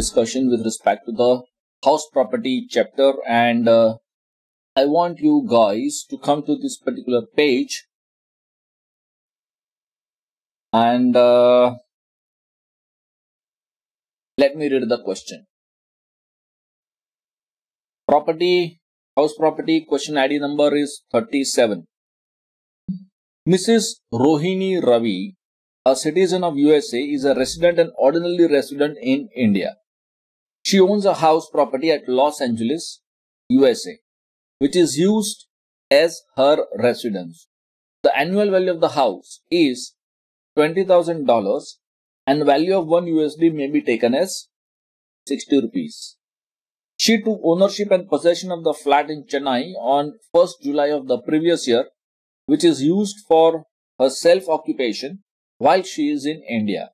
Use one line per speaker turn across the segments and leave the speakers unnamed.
discussion with respect to the house property chapter and uh, I want you guys to come to this particular page and uh, let me read the question. Property, house property, question ID number is 37. Mrs. Rohini Ravi, a citizen of USA, is a resident and ordinarily resident in India. She owns a house property at Los Angeles, USA, which is used as her residence. The annual value of the house is $20,000 and the value of 1 USD may be taken as 60 rupees. She took ownership and possession of the flat in Chennai on 1st July of the previous year, which is used for her self-occupation while she is in India.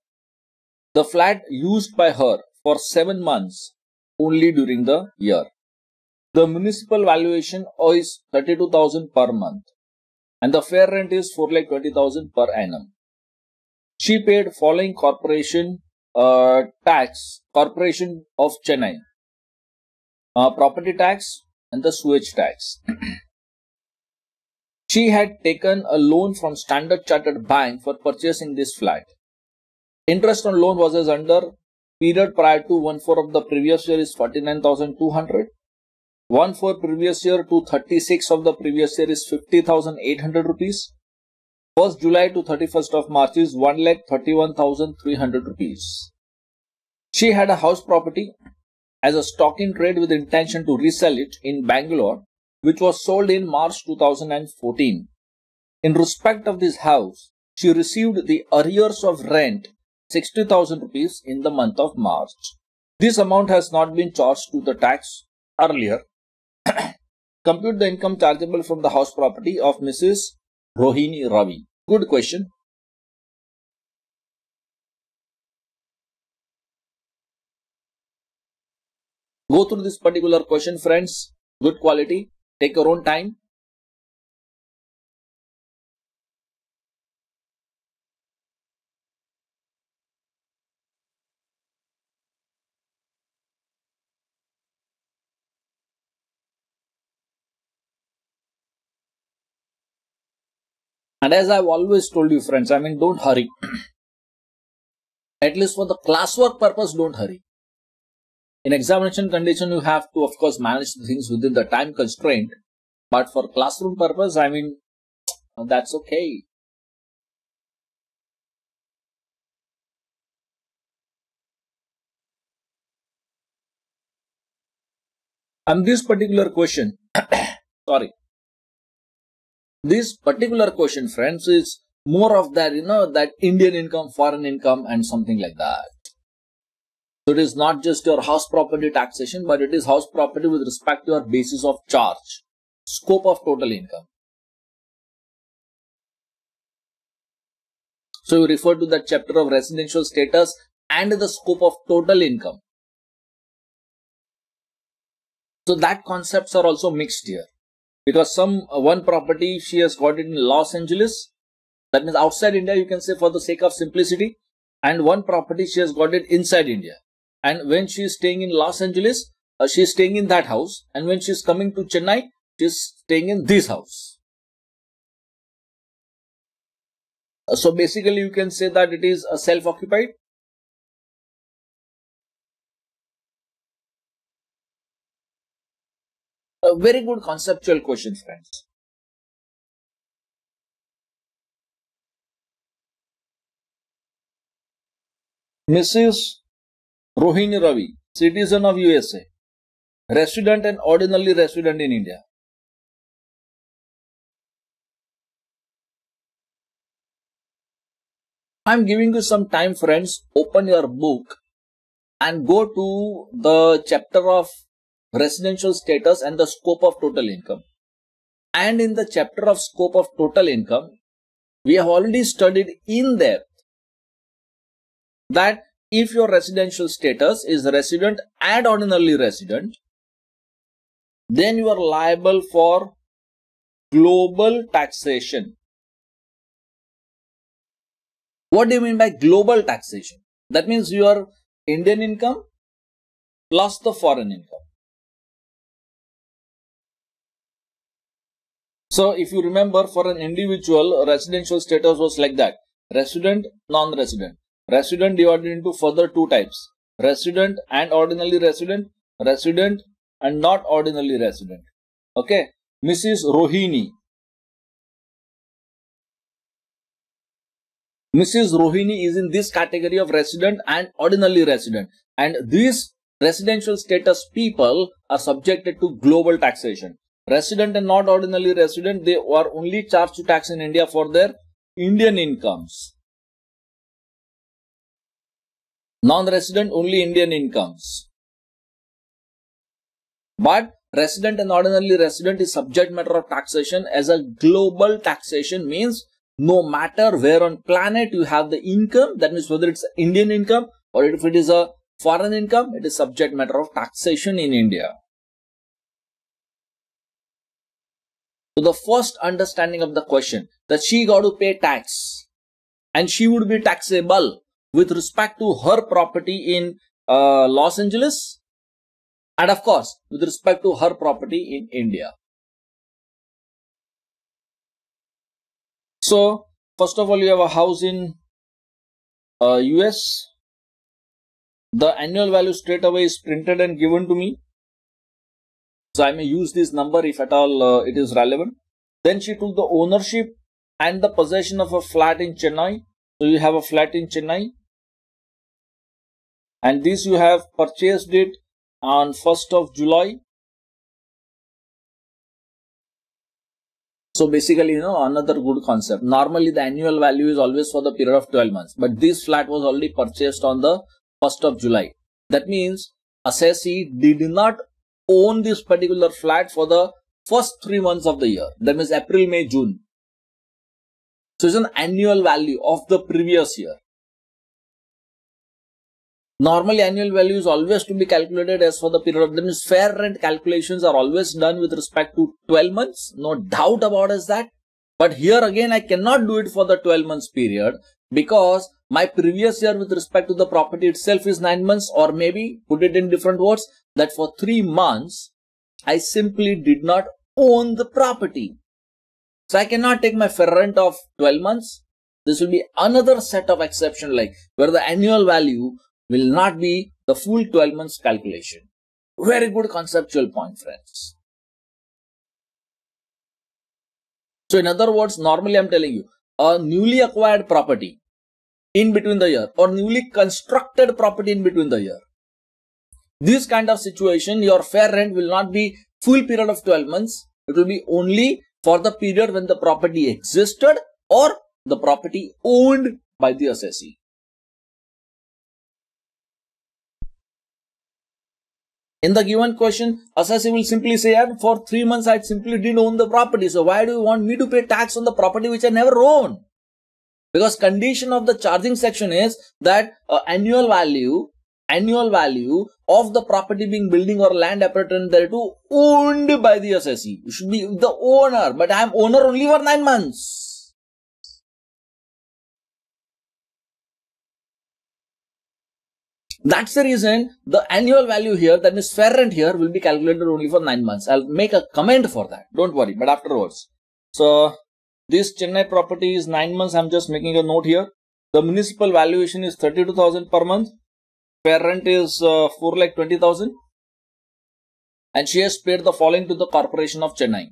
The flat used by her for 7 months only during the year. The municipal valuation is 32,000 per month and the fair rent is 4,20,000 per annum. She paid following corporation uh, tax, Corporation of Chennai, uh, property tax and the sewage tax. she had taken a loan from Standard Chartered Bank for purchasing this flat. Interest on loan was as under period prior to 1 4 of the previous year is 49,200. 1 4 previous year to 36 of the previous year is 50,800 rupees. 1st July to 31st of March is 1,31,300 rupees. She had a house property as a stock in trade with intention to resell it in Bangalore, which was sold in March 2014. In respect of this house, she received the arrears of rent 60,000 rupees in the month of March. This amount has not been charged to the tax earlier. Compute the income chargeable from the house property of Mrs. Rohini Ravi. Good question. Go through this particular question, friends. Good quality. Take your own time. And as I've always told you, friends, I mean, don't hurry. At least for the classwork purpose, don't hurry. In examination condition, you have to, of course, manage the things within the time constraint. But for classroom purpose, I mean, that's okay. And this particular question, sorry, this particular question, friends, is more of that, you know, that Indian income, foreign income, and something like that. So it is not just your house property taxation, but it is house property with respect to your basis of charge, scope of total income. So you refer to that chapter of residential status and the scope of total income. So that concepts are also mixed here because some uh, one property she has got it in Los Angeles. That means outside India you can say for the sake of simplicity. And one property she has got it inside India. And when she is staying in Los Angeles uh, she is staying in that house. And when she is coming to Chennai she is staying in this house. Uh, so basically you can say that it is a self-occupied A very good conceptual question, friends. Mrs. Rohini Ravi, citizen of USA, resident and ordinarily resident in India. I'm giving you some time, friends. Open your book and go to the chapter of residential status and the scope of total income. And in the chapter of scope of total income, we have already studied in depth that if your residential status is resident and ordinarily resident, then you are liable for global taxation. What do you mean by global taxation? That means your Indian income plus the foreign income. So if you remember for an individual, residential status was like that. Resident, non-resident. Resident divided into further two types. Resident and ordinarily resident. Resident and not ordinarily resident. Okay. Mrs. Rohini. Mrs. Rohini is in this category of resident and ordinarily resident. And these residential status people are subjected to global taxation resident and not ordinarily resident, they are only charged to tax in India for their Indian incomes. Non-resident only Indian incomes. But resident and ordinarily resident is subject matter of taxation as a global taxation means no matter where on planet you have the income, that means whether it's Indian income or if it is a foreign income, it is subject matter of taxation in India. So the first understanding of the question that she got to pay tax and she would be taxable with respect to her property in uh, Los Angeles and of course with respect to her property in India. So first of all you have a house in uh, US. The annual value straight away is printed and given to me. So I may use this number if at all uh, it is relevant. Then she took the ownership and the possession of a flat in Chennai. So you have a flat in Chennai. And this you have purchased it on 1st of July. So basically, you know, another good concept. Normally the annual value is always for the period of 12 months. But this flat was already purchased on the 1st of July. That means assessee did not own this particular flat for the first three months of the year. That means April, May, June. So it's an annual value of the previous year. Normally annual value is always to be calculated as for the period of that means fair rent calculations are always done with respect to 12 months. No doubt about is that. But here again I cannot do it for the 12 months period because my previous year with respect to the property itself is 9 months or maybe put it in different words that for 3 months I simply did not own the property. So I cannot take my rent of 12 months. This will be another set of exception like where the annual value will not be the full 12 months calculation. Very good conceptual point friends. So in other words, normally I'm telling you, a newly acquired property in between the year or newly constructed property in between the year. This kind of situation, your fair rent will not be full period of 12 months. It will be only for the period when the property existed or the property owned by the assessee. In the given question, assessee will simply say, for three months I simply didn't own the property. So why do you want me to pay tax on the property which I never owned? Because condition of the charging section is that uh, annual value annual value of the property being building or land appertaining thereto owned by the assessee. You should be the owner, but I am owner only for nine months. That's the reason the annual value here, that is fair rent here, will be calculated only for nine months. I'll make a comment for that. Don't worry, but afterwards. So, this Chennai property is nine months. I'm just making a note here. The municipal valuation is 32,000 per month Fair rent is uh, 4 lakh 20,000 and she has paid the following to the corporation of Chennai.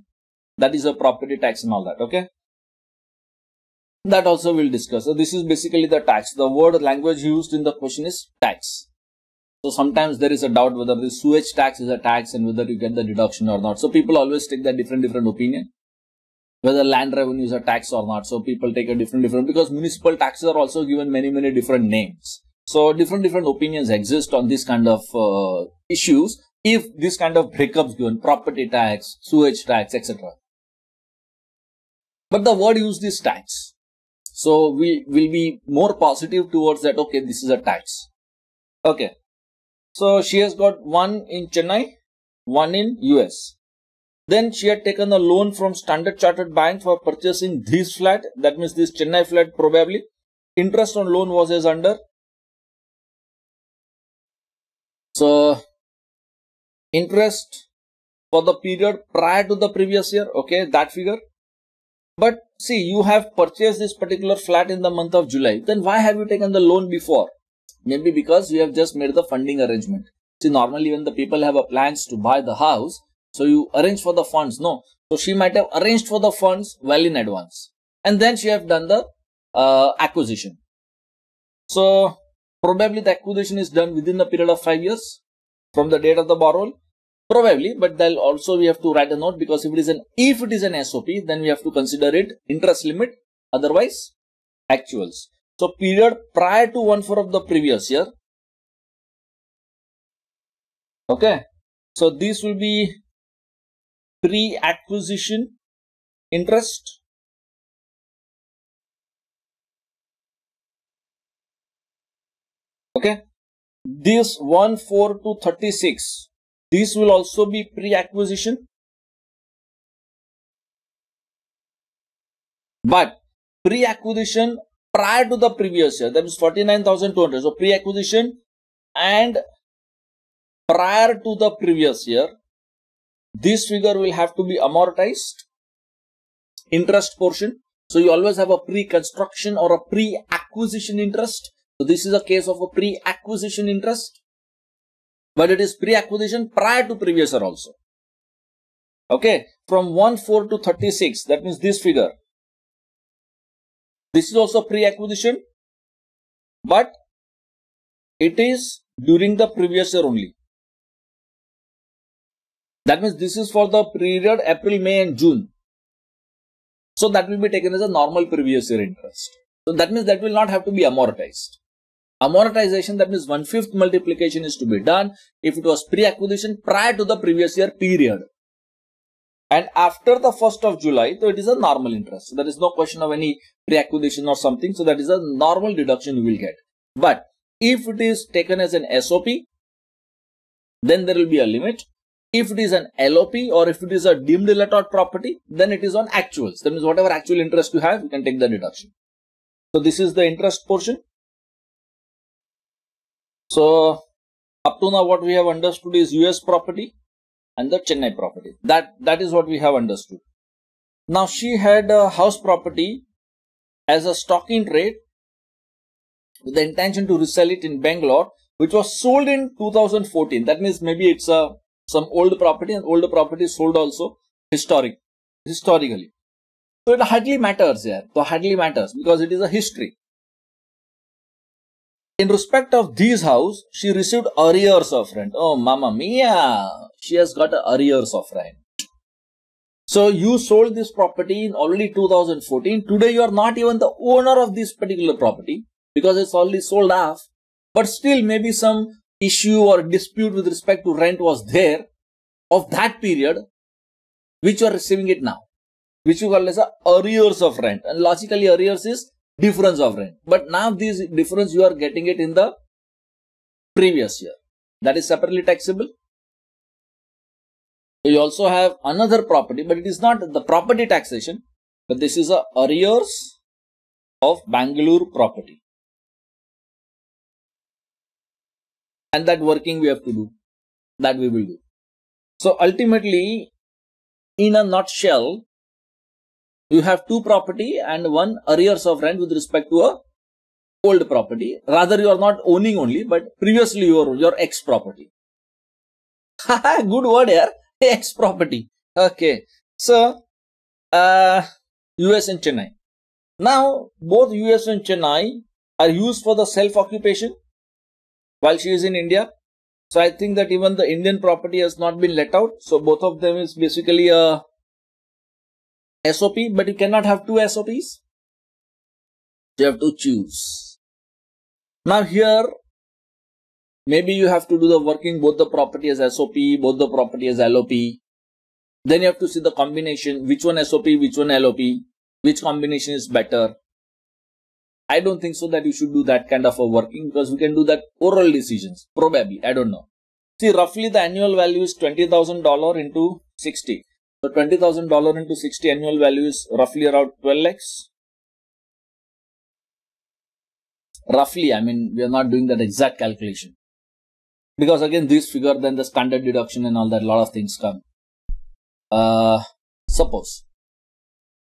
That is a property tax and all that. Okay. That also we'll discuss. So this is basically the tax. The word language used in the question is tax. So sometimes there is a doubt whether the sewage tax is a tax and whether you get the deduction or not. So people always take that different different opinion. Whether land revenue is a tax or not. So people take a different different because municipal taxes are also given many many different names. So different different opinions exist on this kind of uh, issues if this kind of breakups given property tax, sewage tax, etc. But the word used is tax. So we will be more positive towards that. Okay, this is a tax. Okay. So she has got one in Chennai, one in US. Then she had taken a loan from Standard Chartered Bank for purchasing this flat. That means this Chennai flat probably. Interest on loan was as under So interest for the period prior to the previous year. Okay, that figure. But see, you have purchased this particular flat in the month of July. Then why have you taken the loan before? Maybe because you have just made the funding arrangement. See, normally when the people have a plans to buy the house, so you arrange for the funds. No. So she might have arranged for the funds well in advance. And then she have done the uh, acquisition. So probably the acquisition is done within a period of five years from the date of the borrowal. Probably, but then also we have to write a note because if it is an if it is an SOP, then we have to consider it interest limit. Otherwise, actuals. So period prior to one four of the previous year. Okay. So this will be pre-acquisition interest. Okay. This 1 4 to 36 this will also be pre-acquisition. But pre-acquisition prior to the previous year, that is 49,200. So pre-acquisition and prior to the previous year, this figure will have to be amortized interest portion. So you always have a pre-construction or a pre-acquisition interest. So this is a case of a pre-acquisition interest but it is pre-acquisition prior to previous year also. Okay, from 1 4 to 36, that means this figure. This is also pre-acquisition, but it is during the previous year only. That means this is for the period April, May and June. So that will be taken as a normal previous year interest. So that means that will not have to be amortized. Amortization that means one fifth multiplication is to be done if it was pre-acquisition prior to the previous year period. And after the 1st of July so it is a normal interest. So there is no question of any pre-acquisition or something. So that is a normal deduction you will get. But if it is taken as an SOP then there will be a limit if it is an LOP or if it is a deemed let-out property then it is on actuals that means whatever actual interest you have you can take the deduction so this is the interest portion so up to now what we have understood is US property and the Chennai property. That, that is what we have understood. Now she had a house property as a stock in trade with the intention to resell it in Bangalore which was sold in 2014. That means maybe it's a some old property and older property sold also historic historically. So it hardly matters here. So hardly matters because it is a history. In respect of this house, she received arrears of rent. Oh, mama mia! She has got arrears of rent. So you sold this property in already 2014. Today you are not even the owner of this particular property because it's already sold off. But still maybe some issue or dispute with respect to rent was there of that period which you are receiving it now. Which you call as a arrears of rent. And logically arrears is difference of rent. But now this difference you are getting it in the previous year. That is separately taxable. You also have another property, but it is not the property taxation, but this is a arrears of Bangalore property. And that working we have to do. That we will do. So ultimately, in a nutshell, you have two property and one arrears of rent with respect to a old property. Rather, you are not owning only, but previously your, your ex property. Good word here, ex property. Okay. So, uh, US and Chennai. Now, both US and Chennai are used for the self occupation while she is in India. So, I think that even the Indian property has not been let out. So, both of them is basically a SOP, but you cannot have two SOPs. You have to choose. Now here, maybe you have to do the working both the property as SOP, both the property as LOP. Then you have to see the combination, which one SOP, which one LOP, which combination is better. I don't think so that you should do that kind of a working because we can do that oral decisions. Probably, I don't know. See, roughly the annual value is $20,000 into 60. So $20,000 into 60 annual value is roughly around 12 lakhs. Roughly, I mean, we are not doing that exact calculation. because again this figure then the standard deduction and all that lot of things come uh, suppose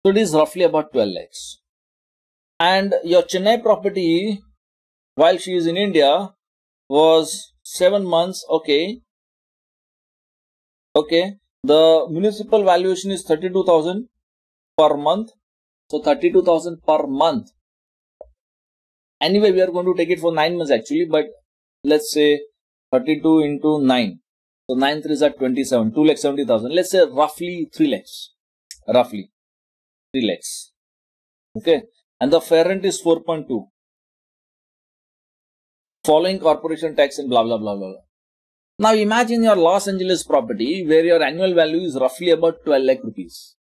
so it is roughly about 12 lakhs and your chennai property while she is in india was 7 months okay okay the municipal valuation is 32000 per month so 32000 per month anyway we are going to take it for 9 months actually but let's say 32 into 9. So 9 3 is at 27, 2 lakhs 70,000. Let's say roughly 3 lakhs. Roughly 3 lakhs. Okay. And the fair rent is 4.2. Following corporation tax and blah, blah, blah, blah. Now imagine your Los Angeles property where your annual value is roughly about 12 lakh rupees.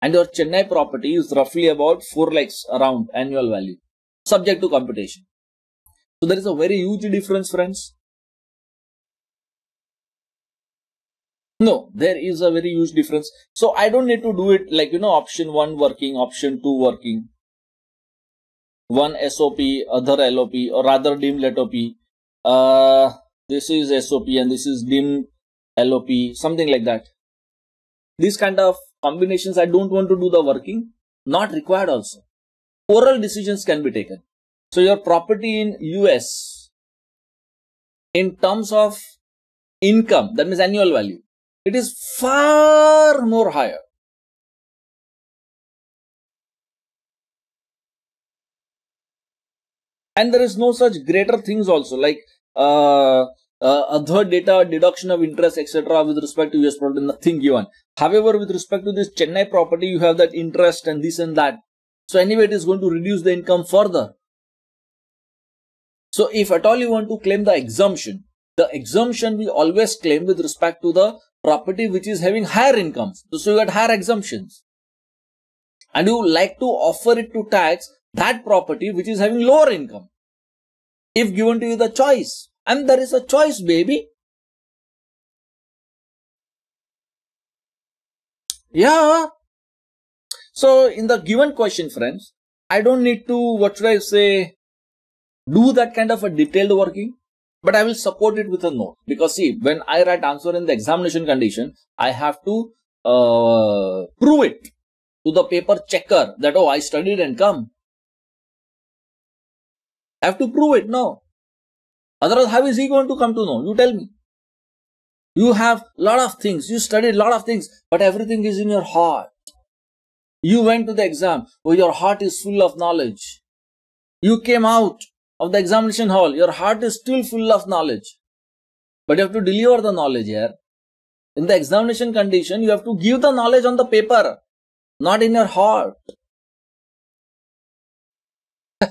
And your Chennai property is roughly about 4 lakhs around annual value, subject to computation. So there is a very huge difference, friends. No, there is a very huge difference. So I don't need to do it like, you know, option 1 working, option 2 working. One SOP, other LOP or rather deemed LOP. Uh, this is SOP and this is dim LOP, something like that. These kind of combinations, I don't want to do the working, not required also. Oral decisions can be taken. So your property in US in terms of income, that means annual value, it is far more higher. And there is no such greater things also like uh, uh, other data, deduction of interest, etc. with respect to US property, nothing given. However, with respect to this Chennai property, you have that interest and this and that. So anyway, it is going to reduce the income further. So if at all you want to claim the exemption, the exemption we always claim with respect to the property which is having higher incomes. So you get higher exemptions. And you like to offer it to tax that property which is having lower income. If given to you the choice. And there is a choice, baby. Yeah. So in the given question, friends, I don't need to, what should I say, do that kind of a detailed working, but I will support it with a note. Because see, when I write answer in the examination condition, I have to uh, prove it to the paper checker that, oh, I studied and come. I have to prove it, now. Otherwise, how is he going to come to know? You tell me. You have lot of things, you studied lot of things, but everything is in your heart. You went to the exam, where your heart is full of knowledge. You came out, of the examination hall, your heart is still full of knowledge. But you have to deliver the knowledge here. In the examination condition, you have to give the knowledge on the paper, not in your heart.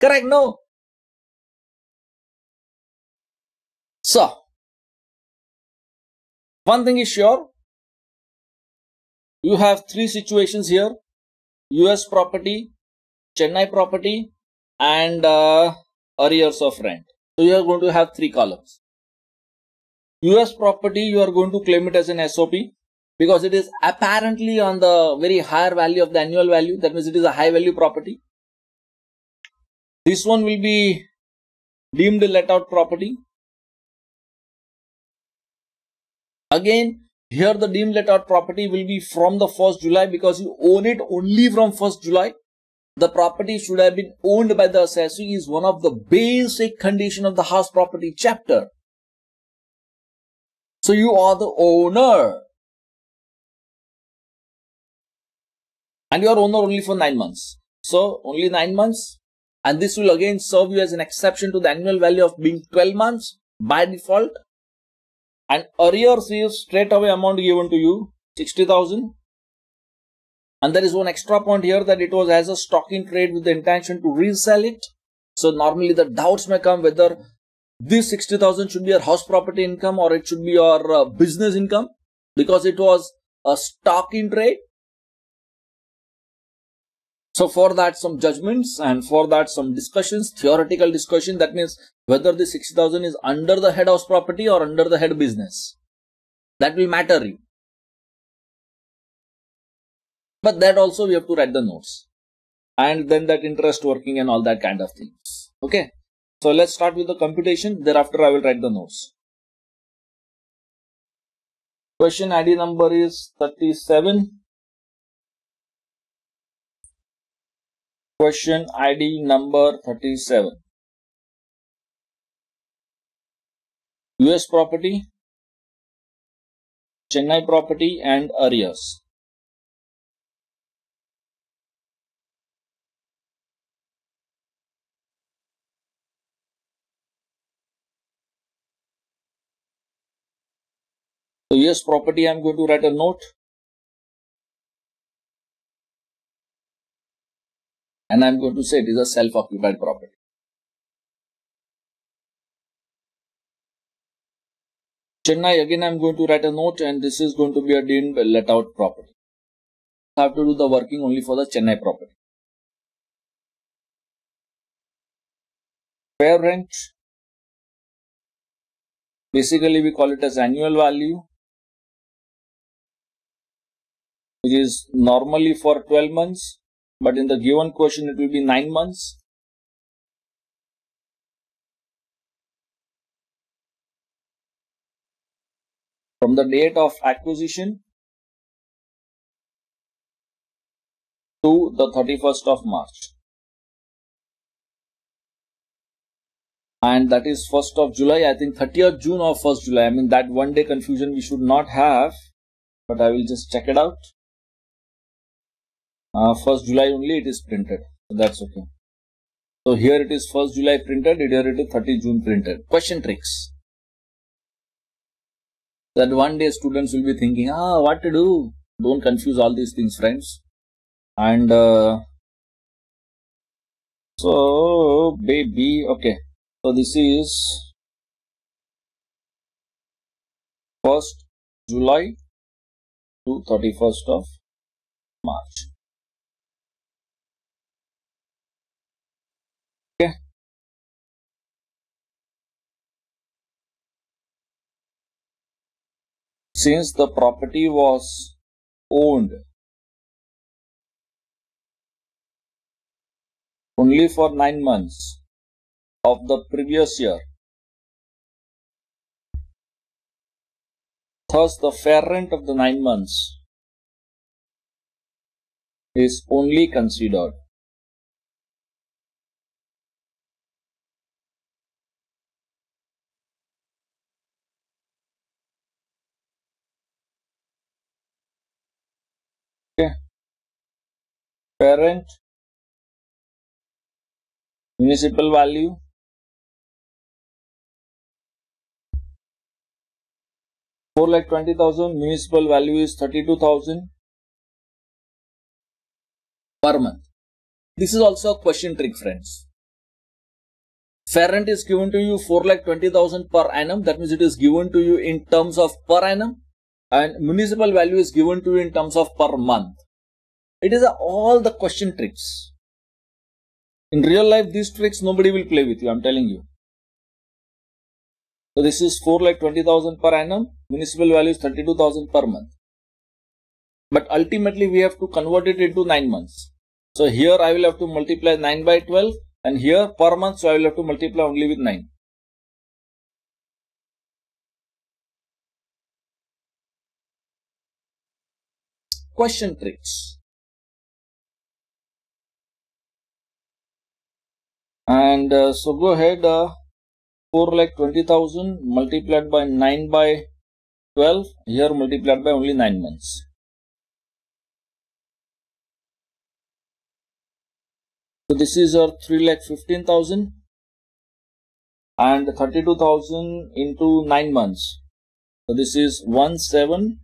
Correct? No. So, one thing is sure, you have three situations here. US property, Chennai property and uh, arrears of rent. So you are going to have three columns. US property, you are going to claim it as an SOP because it is apparently on the very higher value of the annual value. That means it is a high value property. This one will be deemed let out property. Again, here the deemed let out property will be from the 1st July because you own it only from 1st July the property should have been owned by the assessee is one of the basic condition of the house property chapter. So you are the owner. And you are owner only for 9 months. So only 9 months. And this will again serve you as an exception to the annual value of being 12 months by default. And arrears is straight away amount given to you 60,000 and there is one extra point here that it was as a stock in trade with the intention to resell it. So normally the doubts may come whether this 60,000 should be your house property income or it should be your uh, business income because it was a stock in trade. So for that some judgments and for that some discussions, theoretical discussion that means whether the 60,000 is under the head house property or under the head business. That will matter you. But that also we have to write the notes. And then that interest working and all that kind of things. Okay. So let's start with the computation. Thereafter, I will write the notes. Question ID number is 37. Question ID number 37. US property, Chennai property and arrears. So yes, property, I'm going to write a note. And I'm going to say it is a self-occupied property. Chennai, again I'm going to write a note and this is going to be a deemed let out property. I have to do the working only for the Chennai property. Fair rent. Basically we call it as annual value which is normally for 12 months, but in the given question it will be 9 months. From the date of acquisition to the 31st of March. And that is 1st of July, I think 30th June or 1st July. I mean that one day confusion we should not have, but I will just check it out uh, 1st July only it is printed. So that's okay. So here it is 1st July printed, here it is 30 June printed. Question tricks. That one day students will be thinking, ah, what to do? Don't confuse all these things, friends. And uh, so, baby, okay. So this is 1st July to 31st of March. Since the property was owned only for nine months of the previous year, thus the fair rent of the nine months is only considered parent municipal value four lakh twenty thousand municipal value is thirty two thousand per month. This is also a question trick, friends. Fair is given to you lakh twenty thousand per annum. That means it is given to you in terms of per annum, and municipal value is given to you in terms of per month. It is all the question tricks. In real life, these tricks nobody will play with you, I'm telling you. So this is 4 lakh 20,000 per annum, municipal value is 32,000 per month. But ultimately we have to convert it into 9 months. So here I will have to multiply 9 by 12 and here per month so I will have to multiply only with 9. Question tricks. And uh, so go ahead uh, 4 lakh 20,000 multiplied by 9 by 12 here multiplied by only 9 months. So this is our 3 lakh 15,000 and 32,000 into 9 months. So this is 1 7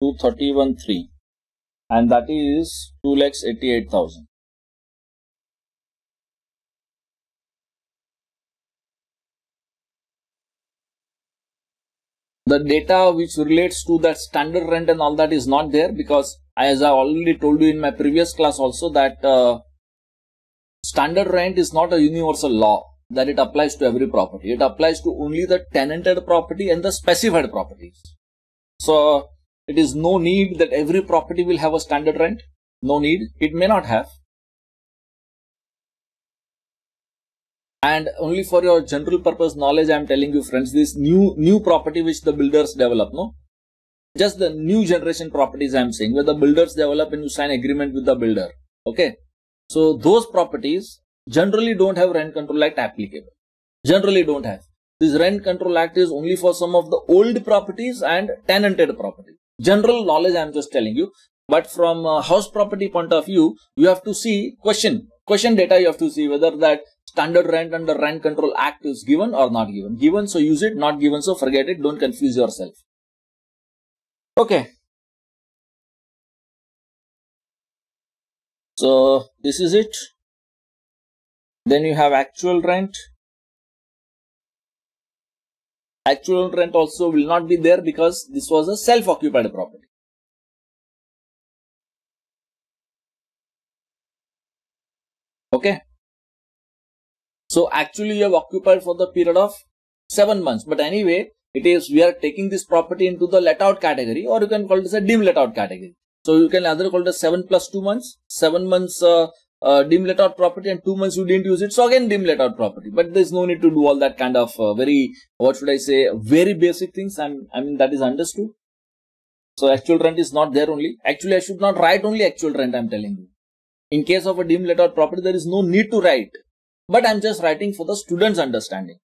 to 31 3 and that is 2 lakhs 88,000 the data which relates to that standard rent and all that is not there because as I already told you in my previous class also that uh, standard rent is not a universal law that it applies to every property. It applies to only the tenanted property and the specified properties. So it is no need that every property will have a standard rent. No need. It may not have. And only for your general purpose knowledge, I am telling you friends, this new, new property which the builders develop, no? Just the new generation properties I am saying, where the builders develop and you sign agreement with the builder. Okay. So those properties generally don't have rent control act applicable. Generally don't have. This rent control act is only for some of the old properties and tenanted property. General knowledge I am just telling you. But from house property point of view, you have to see question, question data you have to see whether that standard rent under rent control act is given or not given. Given, so use it, not given, so forget it. Don't confuse yourself. Okay. So this is it. Then you have actual rent. Actual rent also will not be there because this was a self-occupied property. Okay. So actually you have occupied for the period of 7 months. But anyway, it is we are taking this property into the let out category or you can call it as a dim let out category. So you can either call it as 7 plus 2 months, 7 months uh, uh, dim let out property and 2 months you didn't use it. So again dim let out property. But there's no need to do all that kind of uh, very, what should I say, very basic things. I'm, I mean that is understood. So actual rent is not there only. Actually I should not write only actual rent I'm telling you. In case of a dim let out property there is no need to write but I'm just writing for the student's understanding.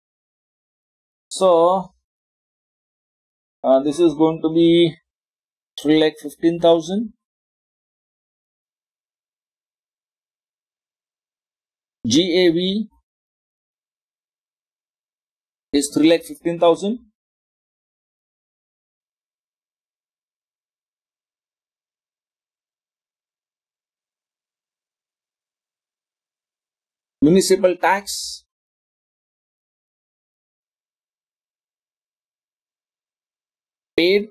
So, uh, this is going to be 3 lakh 15,000. GAV is 3 lakh 15,000. Municipal tax. Paid.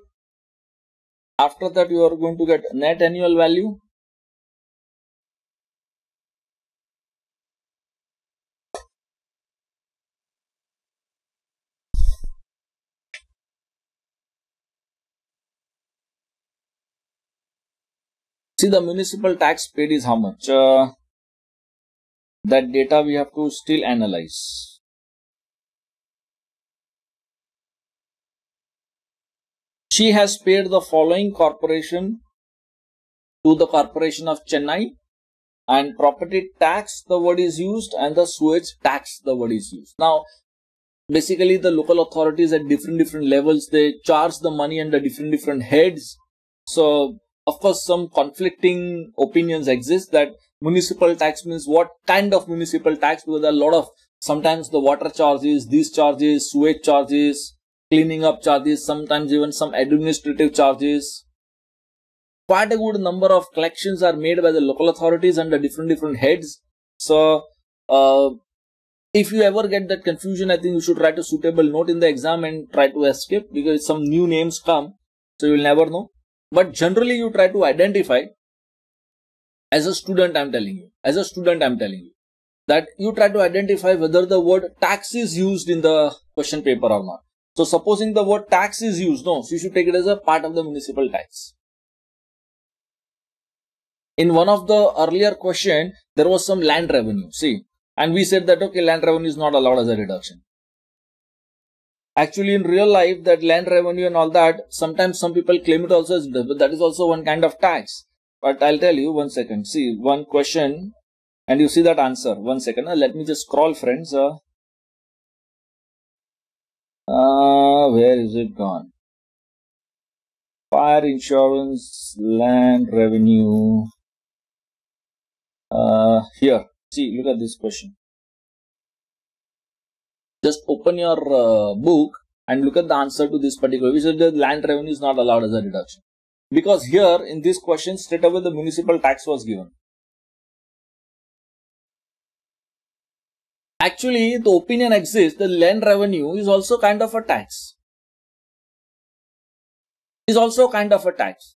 After that you are going to get net annual value. See the municipal tax paid is how much? Uh, that data we have to still analyze. She has paid the following corporation to the corporation of Chennai and property tax the word is used and the sewage tax the word is used. Now basically the local authorities at different different levels they charge the money under different different heads. So of course some conflicting opinions exist that municipal tax means what kind of municipal tax because there are a lot of sometimes the water charges these charges sewage charges cleaning up charges sometimes even some administrative charges. Quite a good number of collections are made by the local authorities under different different heads. So uh, if you ever get that confusion i think you should write a suitable note in the exam and try to escape because some new names come so you will never know. But generally you try to identify as a student i'm telling you. As a student i'm telling you. That you try to identify whether the word tax is used in the question paper or not. So supposing the word tax is used no so you should take it as a part of the municipal tax. In one of the earlier question there was some land revenue see. And we said that okay land revenue is not allowed as a reduction. Actually in real life that land revenue and all that sometimes some people claim it also as but that is also one kind of tax but I'll tell you one second. See one question and you see that answer. One second. Uh, let me just scroll friends. Uh, uh, where is it gone? Fire insurance, land revenue. Uh, here. See, look at this question. Just open your uh, book and look at the answer to this particular, which is the land revenue is not allowed as a deduction. Because here in this question straight away the municipal tax was given. Actually, the opinion exists the land revenue is also kind of a tax. Is also kind of a tax.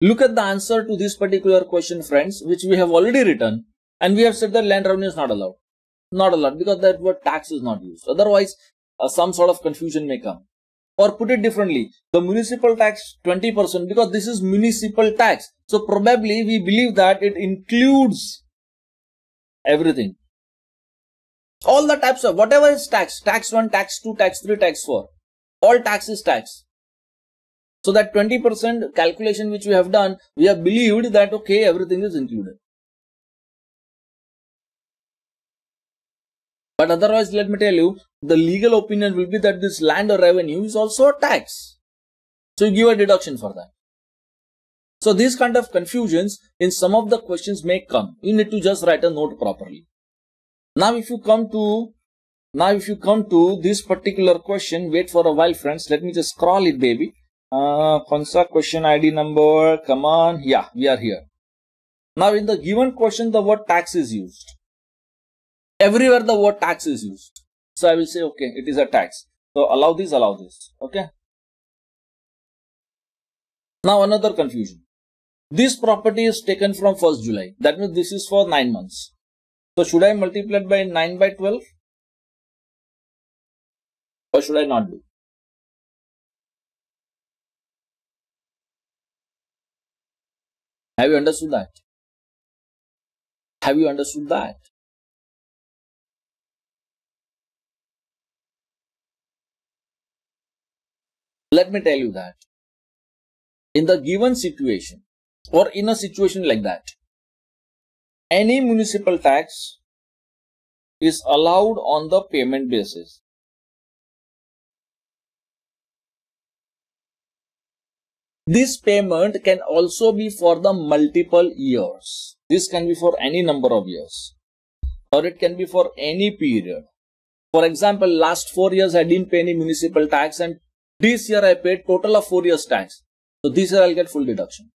Look at the answer to this particular question, friends, which we have already written, and we have said that land revenue is not allowed. Not allowed because that word tax is not used. Otherwise, uh, some sort of confusion may come. Or put it differently, the municipal tax 20% because this is municipal tax. So probably we believe that it includes everything. All the types of whatever is tax, tax 1, tax 2, tax 3, tax 4, all tax is tax. So that 20% calculation which we have done, we have believed that okay, everything is included. But otherwise, let me tell you, the legal opinion will be that this land or revenue is also a tax. So you give a deduction for that. So these kind of confusions in some of the questions may come. You need to just write a note properly. Now if you come to now if you come to this particular question, wait for a while friends. Let me just scroll it baby. Uh, Konsa question ID number, come on. Yeah, we are here. Now in the given question, the word tax is used. Everywhere the word tax is used. So I will say, okay, it is a tax. So allow this, allow this. Okay. Now another confusion. This property is taken from 1st July. That means this is for 9 months. So should I multiply it by 9 by 12? Or should I not do? Have you understood that? Have you understood that? Let me tell you that in the given situation or in a situation like that, any municipal tax is allowed on the payment basis. This payment can also be for the multiple years. This can be for any number of years or it can be for any period. For example, last four years I didn't pay any municipal tax and this year I paid total of four years tax. So this year I'll get full deduction.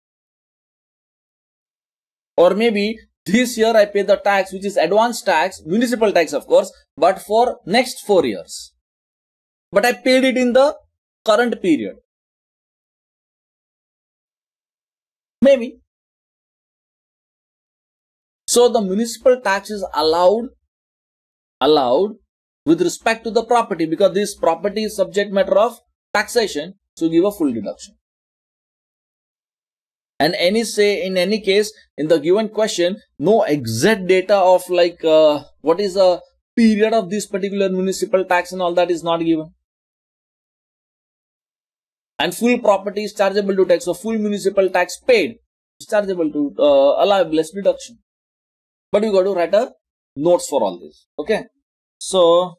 Or maybe this year I pay the tax which is advance tax, municipal tax of course, but for next four years. But I paid it in the current period. Maybe. So the municipal tax is allowed, allowed with respect to the property because this property is subject matter of taxation. So give a full deduction. And any say in any case in the given question, no exact data of like uh, what is the period of this particular municipal tax and all that is not given and full property is chargeable to tax. So full municipal tax paid is chargeable to uh, allowable less deduction. But you got to write a notes for all this. Okay. So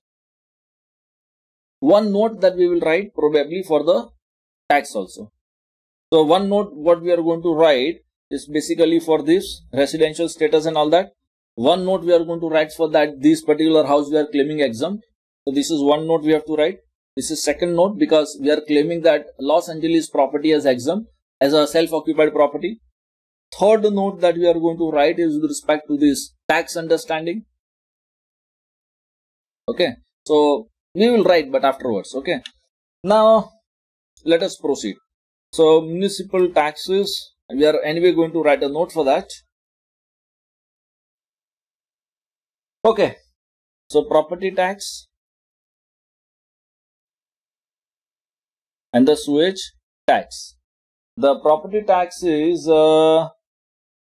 one note that we will write probably for the tax also. So one note what we are going to write is basically for this residential status and all that. One note we are going to write for that this particular house we are claiming exempt. So this is one note we have to write. This is second note because we are claiming that Los Angeles property as exempt as a self-occupied property. Third note that we are going to write is with respect to this tax understanding. Okay. So we will write but afterwards. Okay. Now let us proceed. So municipal taxes, we are anyway going to write a note for that. Okay. So property tax and the sewage tax. The property tax is uh,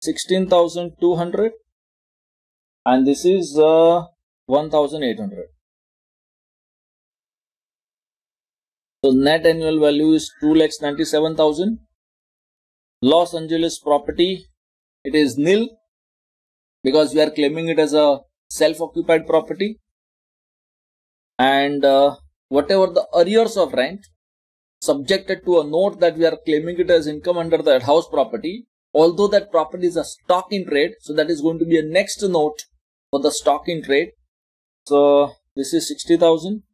16,200 and this is uh, 1,800. So net annual value is 2 lakhs 97,000. Los Angeles property, it is nil because we are claiming it as a self-occupied property and uh, whatever the arrears of rent subjected to a note that we are claiming it as income under that house property, although that property is a stock in trade. So that is going to be a next note for the stock in trade. So this is 60,000.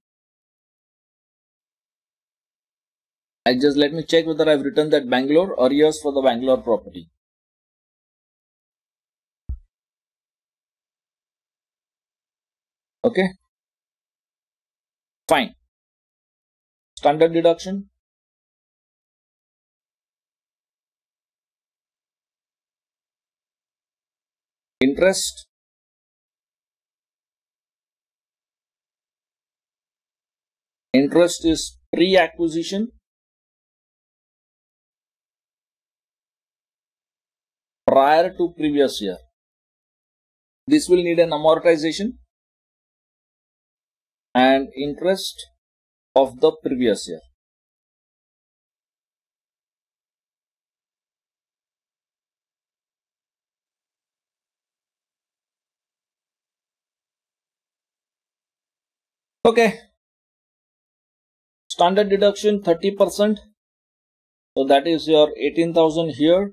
I just let me check whether I've written that Bangalore or yes for the Bangalore property. Okay. Fine. Standard deduction. interest interest is pre-acquisition prior to previous year this will need an amortization and interest of the previous year. Okay. Standard deduction 30%. So that is your 18,000 here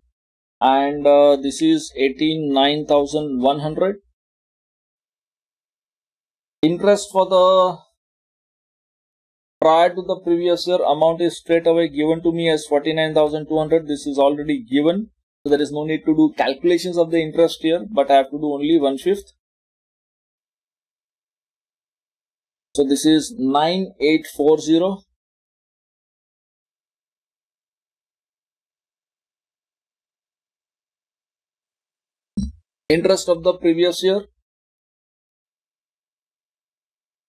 and uh, this is 89,100. Interest for the prior to the previous year amount is straight away given to me as 49,200. This is already given. So there is no need to do calculations of the interest here, but I have to do only one fifth. So this is 9840. Interest of the previous year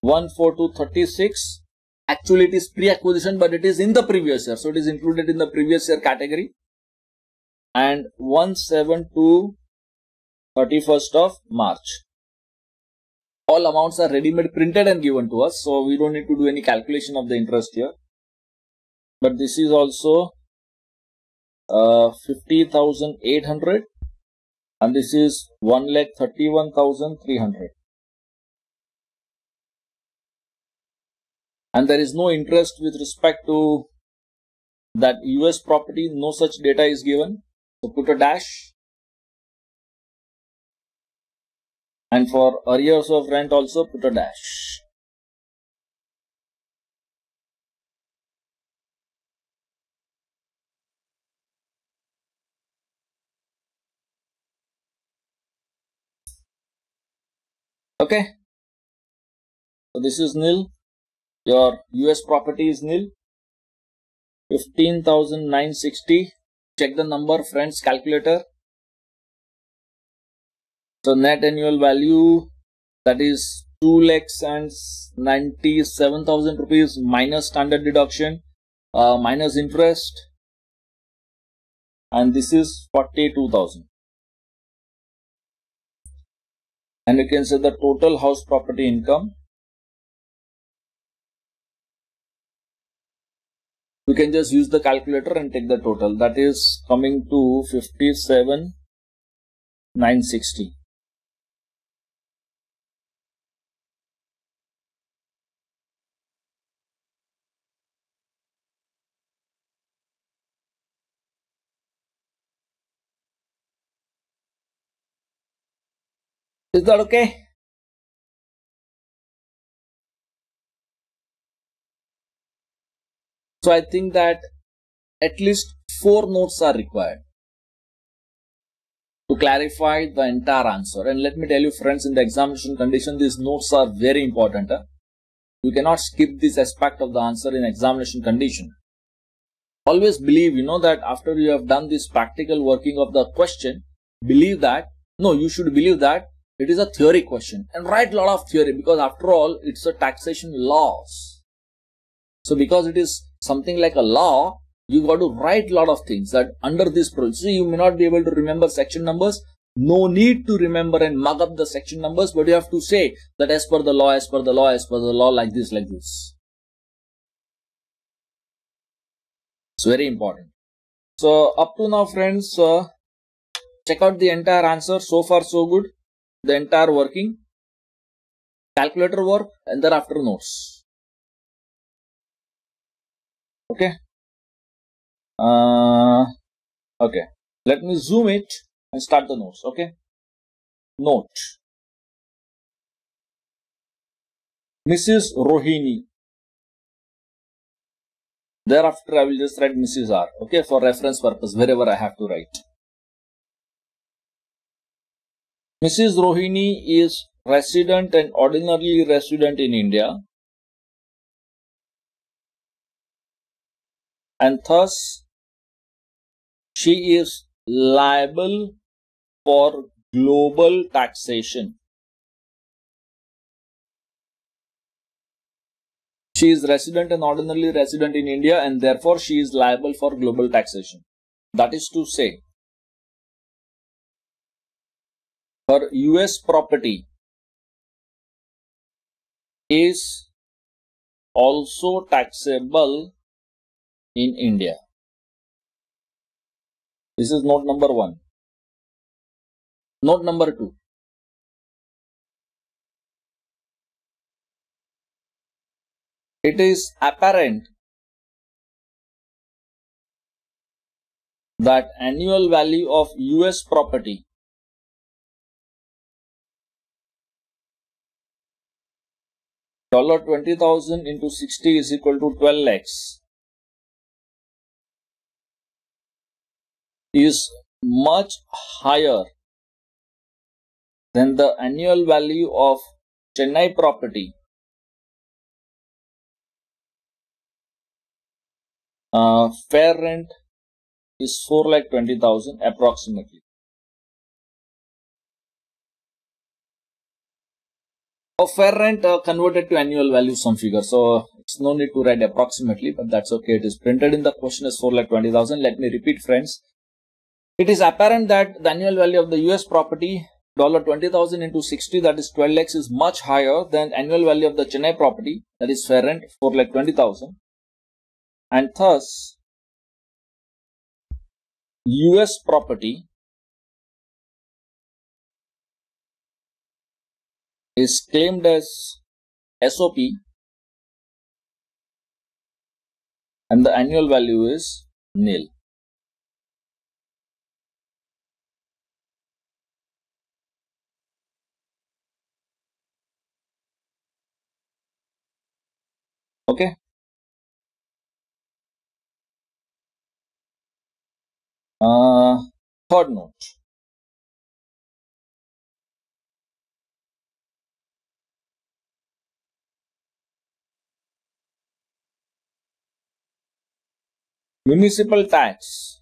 14236. Actually it is pre-acquisition but it is in the previous year. So it is included in the previous year category. And 172 31st of March all amounts are ready-made printed and given to us. So we don't need to do any calculation of the interest here. But this is also uh, 50,800 and this is 1,31,300. And there is no interest with respect to that US property. No such data is given. So put a dash and for arrears of rent also put a dash. Okay. So this is nil. Your US property is nil. 15,960. Check the number friends calculator. So net annual value that is 2 lakhs and 97,000 rupees minus standard deduction uh, minus interest and this is 42,000 and you can say the total house property income. You can just use the calculator and take the total. That is coming to 57 960 Is that okay? So I think that at least four notes are required to clarify the entire answer. And let me tell you friends, in the examination condition, these notes are very important. You cannot skip this aspect of the answer in examination condition. Always believe, you know, that after you have done this practical working of the question, believe that, no, you should believe that it is a theory question and write lot of theory because after all, it's a taxation laws. So because it is something like a law, you got to write lot of things that under this process, you may not be able to remember section numbers. No need to remember and mug up the section numbers, but you have to say that as per the law, as per the law, as per the law, like this, like this. It's very important. So up to now friends, uh, check out the entire answer. So far so good the entire working calculator work and thereafter notes. Okay? Uh, okay. Let me zoom it and start the notes okay? Note. Mrs rohini. Thereafter i will just write mrs r okay? For reference purpose wherever i have to write Mrs. Rohini is resident and ordinarily resident in India and thus she is liable for global taxation. She is resident and ordinarily resident in India and therefore she is liable for global taxation. That is to say, her US property is also taxable in India. This is note number one. Note number two. It is apparent that annual value of US property dollar twenty thousand into sixty is equal to twelve lakhs is much higher than the annual value of Chennai property uh, fair rent is 4 lakh 20,000 approximately. A fair rent uh, converted to annual value some figure. So it's no need to write approximately, but that's okay. It is printed in the question as 4 lakh 20,000. Let me repeat friends. It is apparent that the annual value of the US property dollar 20,000 into 60 that is 12 lakhs is much higher than annual value of the Chennai property that is fair rent 4 lakh 20,000 and thus US property is claimed as SOP and the annual value is nil. Okay. Uh, third note. Municipal tax.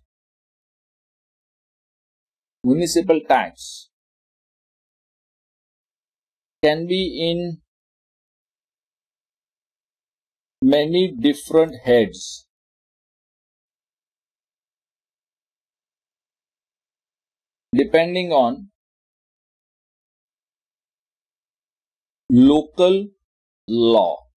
Municipal tax can be in many different heads. depending on local law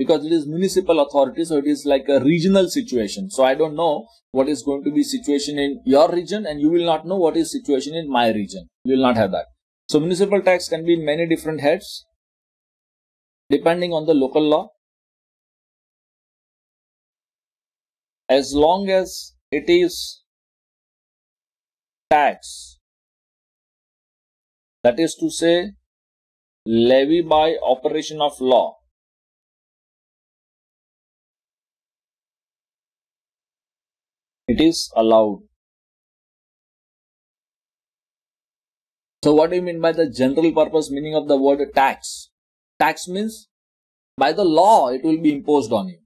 because it is municipal authority so it is like a regional situation. So i don't know what is going to be situation in your region and you will not know what is situation in my region. You will not have that. So municipal tax can be in many different heads depending on the local law. As long as it is tax that is to say levy by operation of law it is allowed. So what do you mean by the general purpose meaning of the word tax? Tax means by the law it will be imposed on you.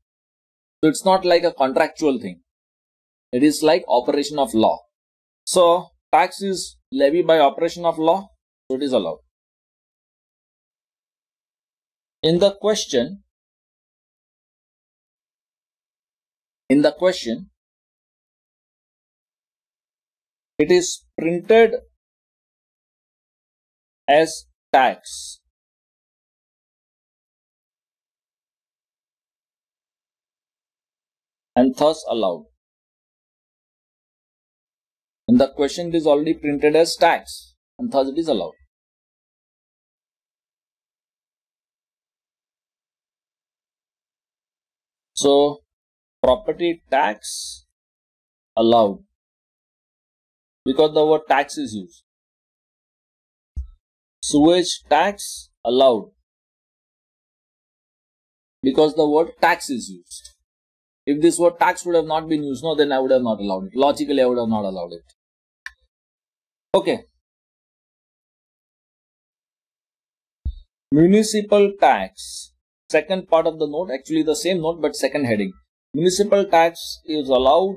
So it's not like a contractual thing. It is like operation of law. So tax is levied by operation of law, so it is allowed. In the question, in the question, it is printed as tax. and thus allowed. And the question is already printed as tax and thus it is allowed. So property tax allowed because the word tax is used. Sewage tax allowed because the word tax is used. If this word tax would have not been used, no, then I would have not allowed it. Logically, I would have not allowed it. Okay. Municipal tax. Second part of the note, actually the same note, but second heading. Municipal tax is allowed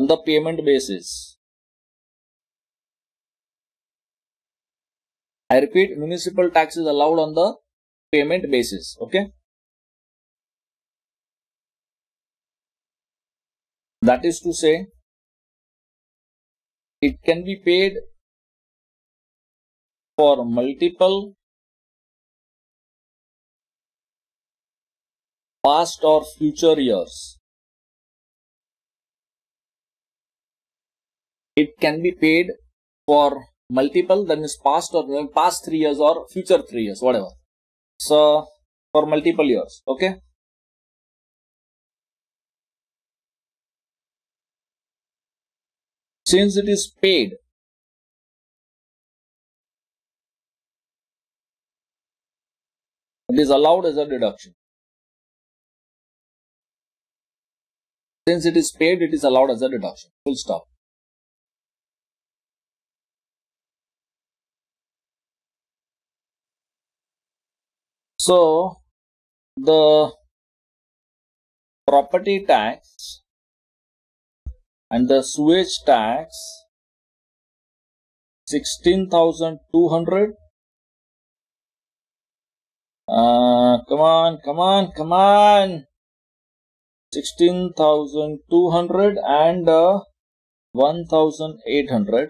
on the payment basis. I repeat, municipal tax is allowed on the payment basis. Okay. That is to say, it can be paid for multiple past or future years. It can be paid for multiple, that means past or uh, past three years or future three years, whatever. So for multiple years, okay. Since it is paid, it is allowed as a deduction. Since it is paid, it is allowed as a deduction. Full stop. So, the property tax and the sewage tax 16,200 uh, come on, come on, come on. 16,200 and uh, 1,800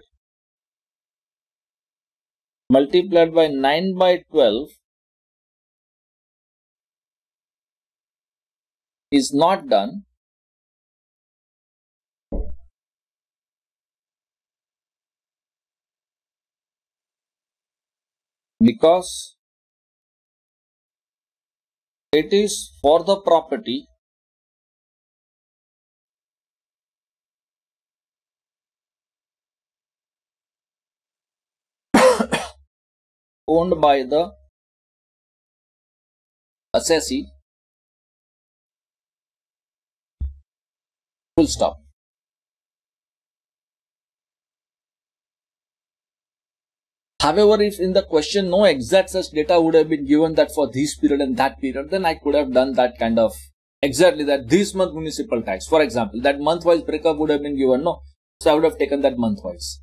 multiplied by 9 by 12 is not done because it is for the property owned by the assessee full stop However, if in the question no exact such data would have been given that for this period and that period, then I could have done that kind of exactly that this month municipal tax. For example, that month wise breakup would have been given. No. So I would have taken that month wise.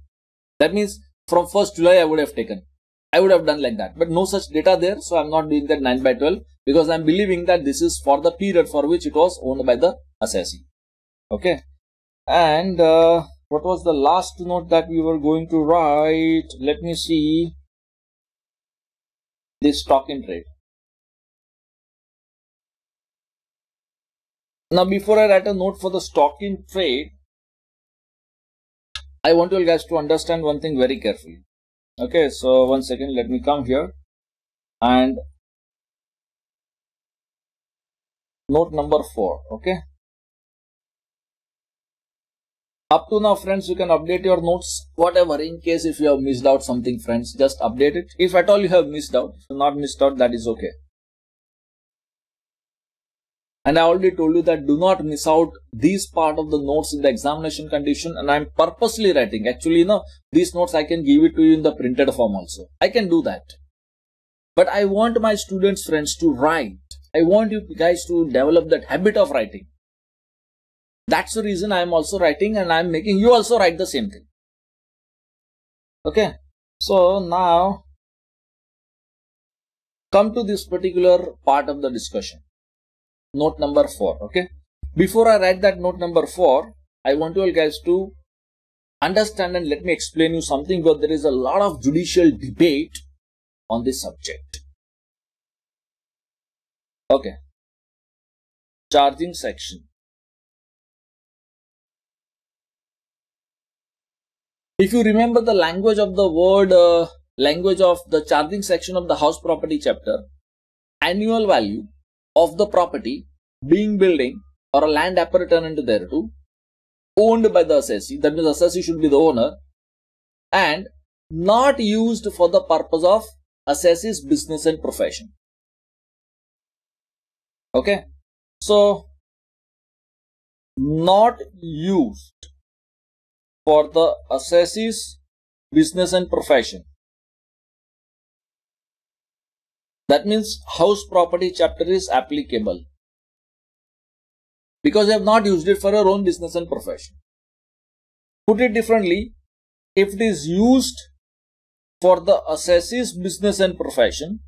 That means from 1st July I would have taken. I would have done like that. But no such data there. So I'm not doing that 9 by 12 because I'm believing that this is for the period for which it was owned by the assessee. Okay. And uh, what was the last note that we were going to write? Let me see. This stock in trade. Now, before I write a note for the stock in trade, I want you guys to understand one thing very carefully okay so one second let me come here and note number four okay up to now friends you can update your notes whatever in case if you have missed out something friends just update it if at all you have missed out if not missed out that is okay and I already told you that do not miss out these part of the notes in the examination condition and I'm purposely writing. Actually, you know, these notes I can give it to you in the printed form also. I can do that. But I want my students, friends, to write. I want you guys to develop that habit of writing. That's the reason I am also writing and I am making you also write the same thing. Okay. So now come to this particular part of the discussion. Note number 4 okay? Before I write that note number 4 I want you all guys to understand and let me explain you something because there is a lot of judicial debate on this subject. Okay? Charging section if you remember the language of the word uh, language of the charging section of the house property chapter annual value of the property being building or a land appurtenant thereto owned by the assessee that means assessee should be the owner and not used for the purpose of assessee's business and profession. Okay? So not used for the assessee's business and profession. That means house property chapter is applicable. Because they have not used it for their own business and profession. Put it differently, if it is used for the assessee's business and profession,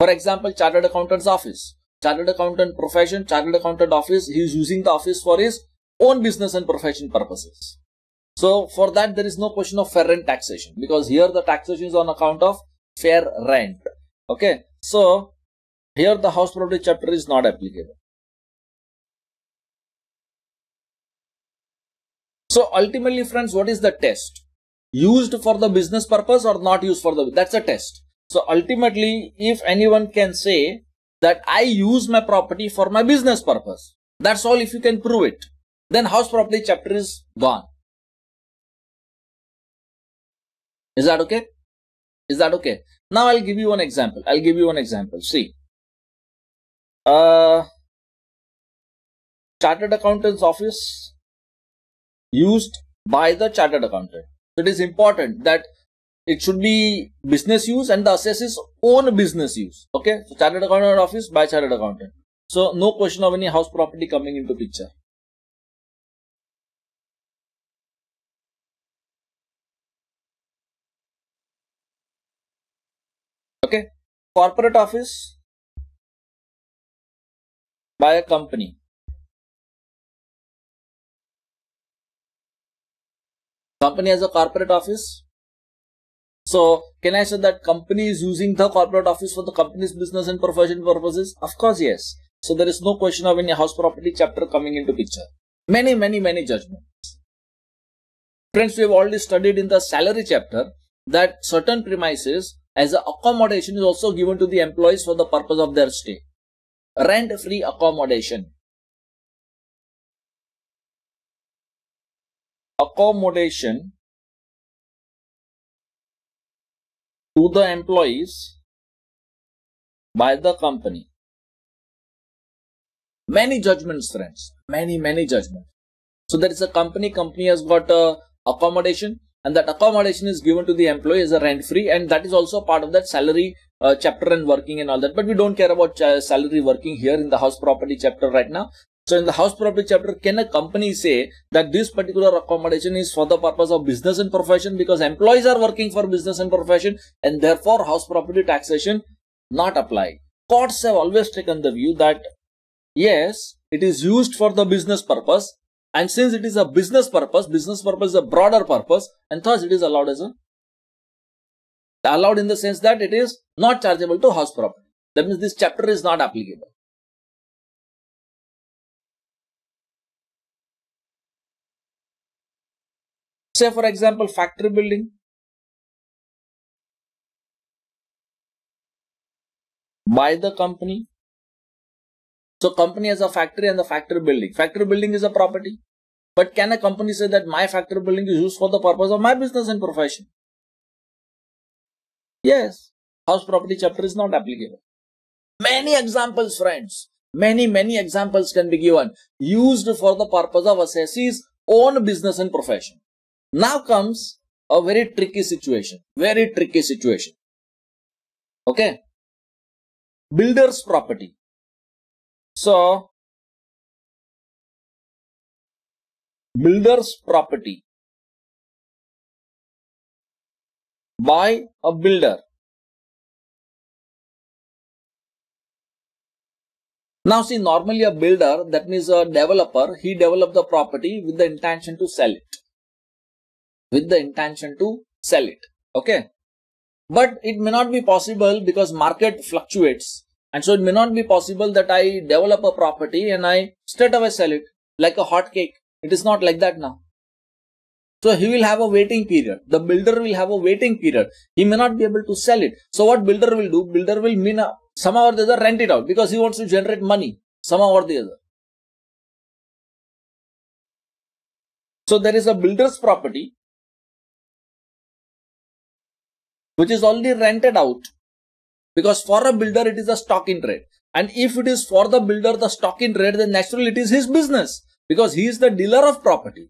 for example, chartered accountant's office, chartered accountant profession, chartered accountant office, he is using the office for his own business and profession purposes. So for that there is no question of fair rent taxation because here the taxation is on account of fair rent. Okay. So here the house property chapter is not applicable. So ultimately friends, what is the test? Used for the business purpose or not used for the, that's a test. So ultimately, if anyone can say that I use my property for my business purpose, that's all if you can prove it, then house property chapter is gone. Is that okay? Is that okay? Now I'll give you one example. I'll give you one example. See, uh, chartered accountant's office used by the chartered accountant. So it is important that it should be business use and the assess is own business use. Okay, so chartered accountant office by chartered accountant. So no question of any house property coming into picture. Okay, corporate office by a company. Company has a corporate office. So, can I say that company is using the corporate office for the company's business and profession purposes? Of course, yes. So, there is no question of any house property chapter coming into picture. Many, many, many judgments. Friends, we have already studied in the salary chapter that certain premises as accommodation is also given to the employees for the purpose of their stay. Rent-free accommodation. Accommodation to the employees by the company. Many judgments, friends. Many, many judgments. So there is a company, company has got a accommodation and that accommodation is given to the employee as a rent free and that is also part of that salary uh, chapter and working and all that. But we don't care about uh, salary working here in the house property chapter right now. So in the house property chapter can a company say that this particular accommodation is for the purpose of business and profession because employees are working for business and profession and therefore house property taxation not apply? Courts have always taken the view that yes it is used for the business purpose and since it is a business purpose, business purpose is a broader purpose and thus it is allowed as a allowed in the sense that it is not chargeable to house property. That means this chapter is not applicable. Say for example, factory building. By the company so company has a factory and the factory building. Factory building is a property. But can a company say that my factory building is used for the purpose of my business and profession? Yes. House property chapter is not applicable. Many examples, friends. Many, many examples can be given. Used for the purpose of assessee's own business and profession. Now comes a very tricky situation. Very tricky situation. Okay. Builder's property. So, builder's property by a builder. Now see normally a builder that means a developer he developed the property with the intention to sell it. With the intention to sell it. Okay. But it may not be possible because market fluctuates and so it may not be possible that I develop a property and I straight away sell it like a hot cake. It is not like that now. So he will have a waiting period. The builder will have a waiting period. He may not be able to sell it. So what builder will do? Builder will mean a, somehow or the other rent it out because he wants to generate money somehow or the other. So there is a builder's property which is already rented out because for a builder, it is a stock in trade. And if it is for the builder, the stock in trade, then naturally it is his business because he is the dealer of property.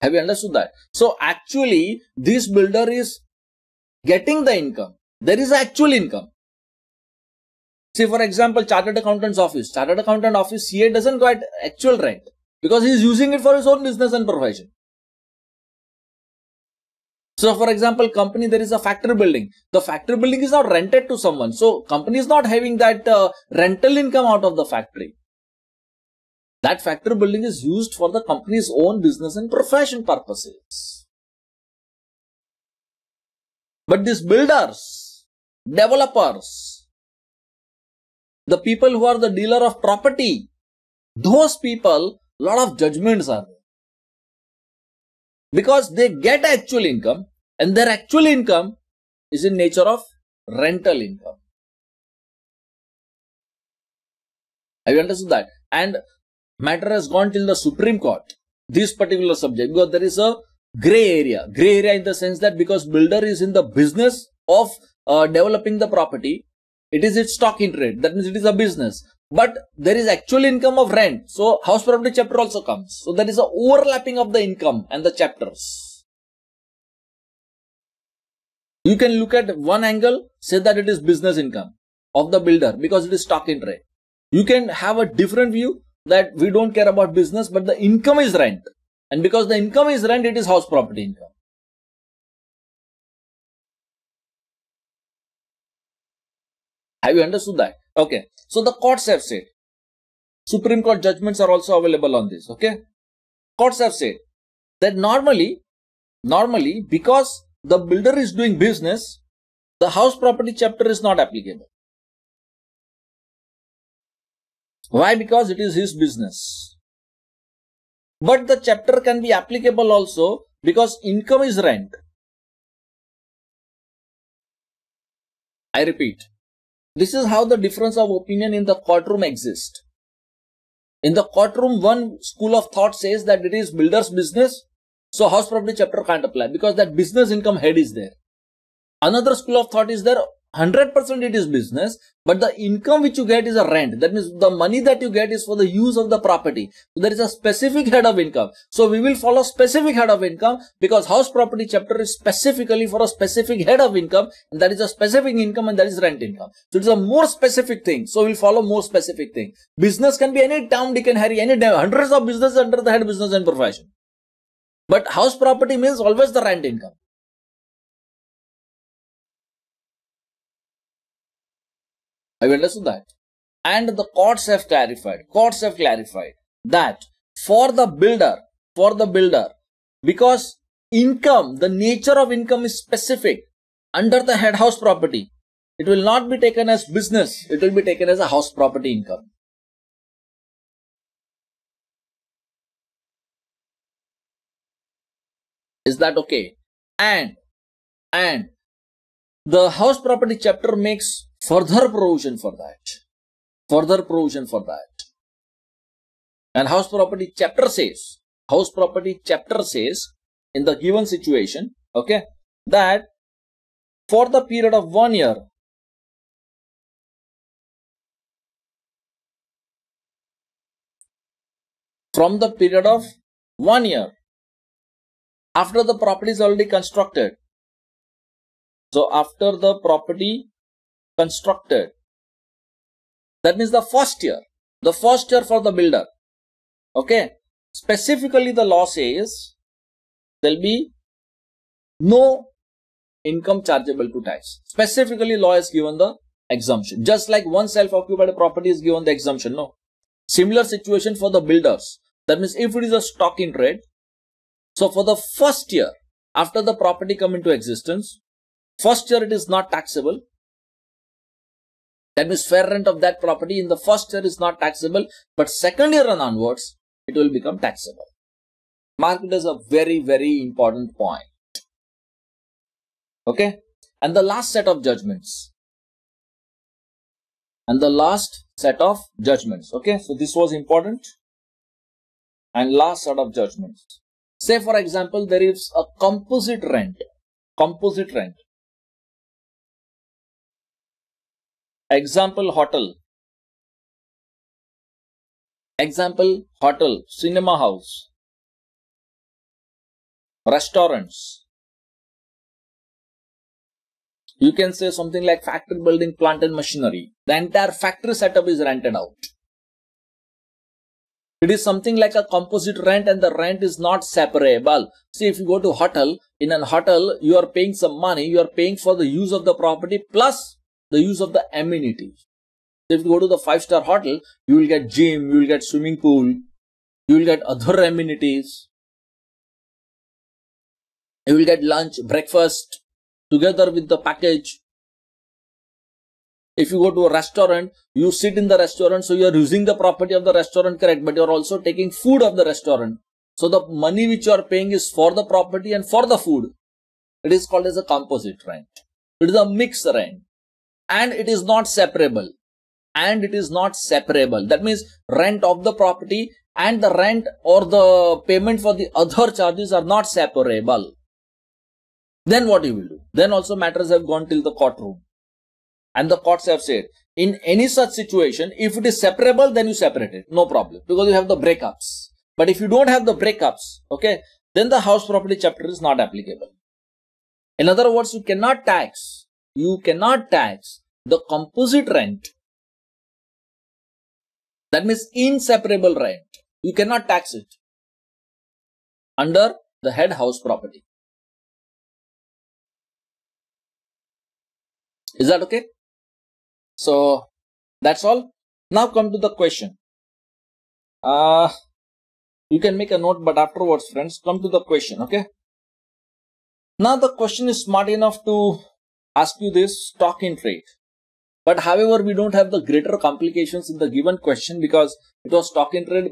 Have you understood that? So actually, this builder is getting the income. There is actual income. See, for example, chartered accountant's office. Chartered accountant office CA doesn't get actual rent because he is using it for his own business and profession. So for example, company, there is a factory building. The factory building is not rented to someone. So company is not having that uh, rental income out of the factory. That factory building is used for the company's own business and profession purposes. But these builders, developers, the people who are the dealer of property, those people, lot of judgments are there. Because they get actual income and their actual income is in nature of rental income. Have you understood that? And matter has gone till the Supreme Court, this particular subject, because there is a gray area. Gray area in the sense that because builder is in the business of uh, developing the property, it is its stock in trade. That means it is a business. But there is actual income of rent. So house property chapter also comes. So there is a overlapping of the income and the chapters. You can look at one angle, say that it is business income of the builder because it is stock in trade. You can have a different view that we don't care about business, but the income is rent. And because the income is rent, it is house property income. Have you understood that? Okay. So the courts have said, Supreme Court judgments are also available on this. Okay. Courts have said that normally, normally because the builder is doing business, the house property chapter is not applicable. Why? Because it is his business. But the chapter can be applicable also because income is rent. I repeat, this is how the difference of opinion in the courtroom exists. In the courtroom, one school of thought says that it is builder's business, so house property chapter can't apply because that business income head is there. Another school of thought is there 100% it is business, but the income which you get is a rent. That means the money that you get is for the use of the property. So there is a specific head of income. So we will follow specific head of income because house property chapter is specifically for a specific head of income and that is a specific income and that is rent income. So it is a more specific thing. So we'll follow more specific thing. Business can be any Tom, Dick and Harry, any hundreds of business under the head business and profession. But house property means always the rent income. Have you understood that? And the courts have clarified, courts have clarified that for the builder, for the builder, because income, the nature of income is specific under the head house property. It will not be taken as business. It will be taken as a house property income. Is that okay? And, and the house property chapter makes further provision for that. Further provision for that. And house property chapter says, house property chapter says in the given situation, okay, that for the period of one year, from the period of one year after the property is already constructed. So after the property constructed. That means the first year, the first year for the builder. Okay. Specifically, the law says there'll be no income chargeable to tax. Specifically, law has given the exemption. Just like one self-occupied property is given the exemption. No. Similar situation for the builders. That means if it is a stock in trade, so for the first year after the property come into existence, first year it is not taxable. That means fair rent of that property in the first year is not taxable, but second year and onwards, it will become taxable. Mark it as a very, very important point. Okay. And the last set of judgments. And the last set of judgments. Okay. So this was important. And last set of judgments. Say for example, there is a composite rent. Composite rent. Example hotel. Example hotel, cinema house, restaurants. You can say something like factory building plant and machinery. The entire factory setup is rented out. It is something like a composite rent and the rent is not separable. See, if you go to hotel, in an hotel, you are paying some money, you are paying for the use of the property plus the use of the amenities. If you go to the five star hotel, you will get gym, you will get swimming pool, you will get other amenities. You will get lunch, breakfast, together with the package. If you go to a restaurant, you sit in the restaurant, so you are using the property of the restaurant, correct, but you are also taking food of the restaurant. So the money which you are paying is for the property and for the food. It is called as a composite rent. It is a mixed rent and it is not separable. And it is not separable. That means rent of the property and the rent or the payment for the other charges are not separable. Then what you will do? Then also matters have gone till the courtroom. And the courts have said, in any such situation, if it is separable, then you separate it. No problem. Because you have the breakups. But if you don't have the breakups, okay, then the house property chapter is not applicable. In other words, you cannot tax, you cannot tax the composite rent. That means inseparable rent. You cannot tax it under the head house property. Is that okay? So that's all. Now come to the question. Uh, you can make a note, but afterwards, friends, come to the question, okay? Now the question is smart enough to ask you this stock in trade. But however, we don't have the greater complications in the given question because it was stock in trade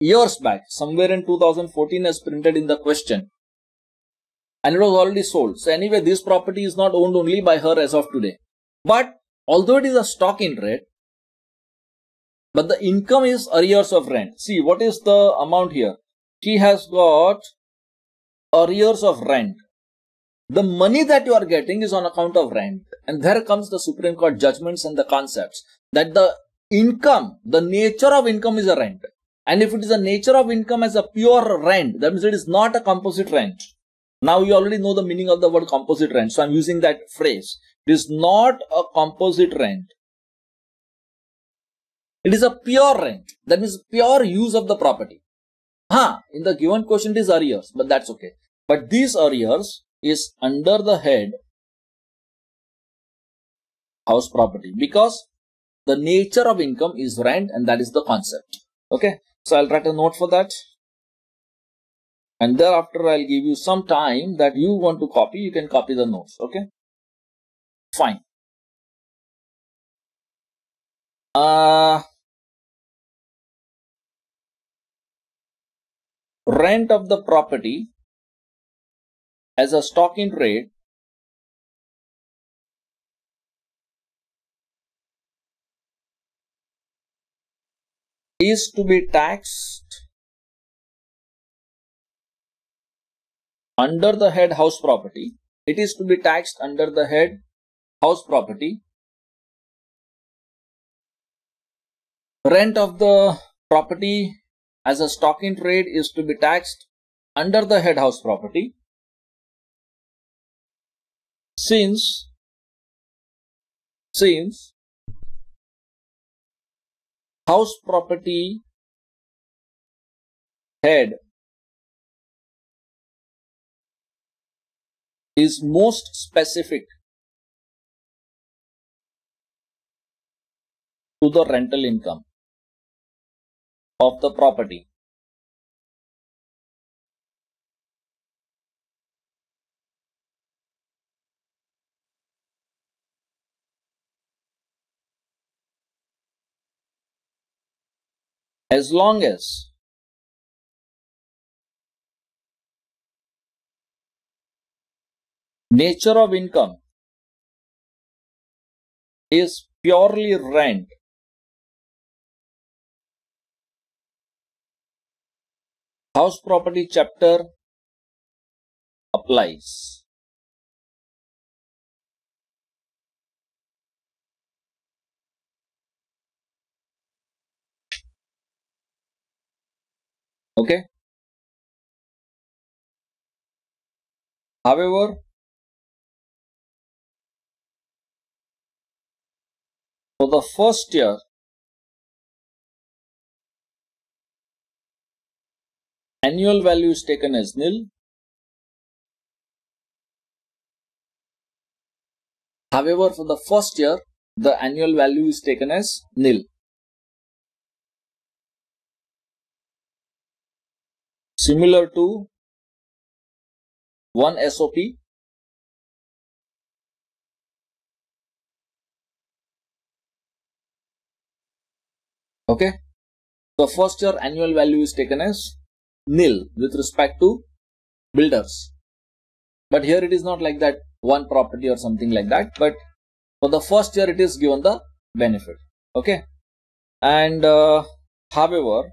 years back, somewhere in 2014 as printed in the question. And it was already sold. So anyway, this property is not owned only by her as of today. But although it is a stock in trade, but the income is arrears of rent. See, what is the amount here? She has got arrears of rent. The money that you are getting is on account of rent. And there comes the Supreme Court judgments and the concepts that the income, the nature of income is a rent. And if it is a nature of income as a pure rent, that means it is not a composite rent. Now you already know the meaning of the word composite rent. So I'm using that phrase. It is not a composite rent. It is a pure rent. That means pure use of the property. Huh, in the given question it is arrears, but that's okay. But these arrears is under the head house property because the nature of income is rent and that is the concept. Okay. So I'll write a note for that. And thereafter I'll give you some time that you want to copy. You can copy the notes. Okay. Fine. Uh, rent of the property as a stock in trade is to be taxed under the head house property. It is to be taxed under the head house property. Rent of the property as a stock in trade is to be taxed under the head house property. Since, since house property head is most specific to the rental income of the property. As long as nature of income is purely rent house property chapter applies Okay. However, for the first year, annual value is taken as nil. However, for the first year, the annual value is taken as nil. similar to one SOP okay. So first year annual value is taken as nil with respect to builders. But here it is not like that one property or something like that but for the first year it is given the benefit. Okay. And uh, however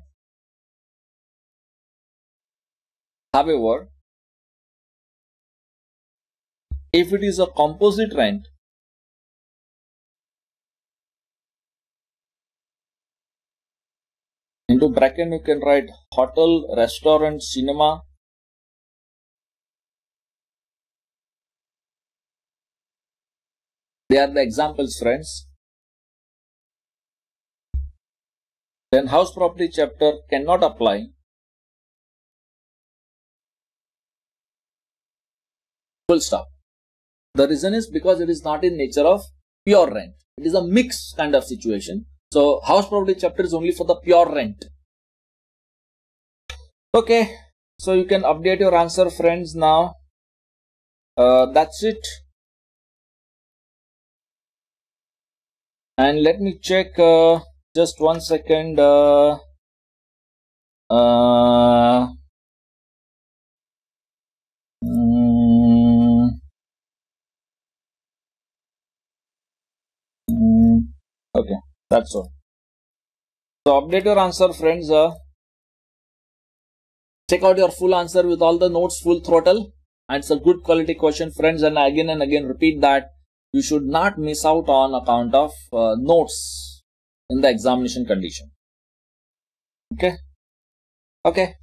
however, if it is a composite rent, into bracket you can write hotel, restaurant, cinema. They are the examples friends. Then house property chapter cannot apply. Full stop. The reason is because it is not in nature of pure rent. It is a mixed kind of situation. So house property chapter is only for the pure rent. Okay, so you can update your answer friends now. Uh, that's it. And let me check uh, just one second. Uh, That's all. So update your answer friends. Uh, check out your full answer with all the notes full throttle. And it's a good quality question friends and again and again repeat that you should not miss out on account of uh, notes in the examination condition. Okay. Okay.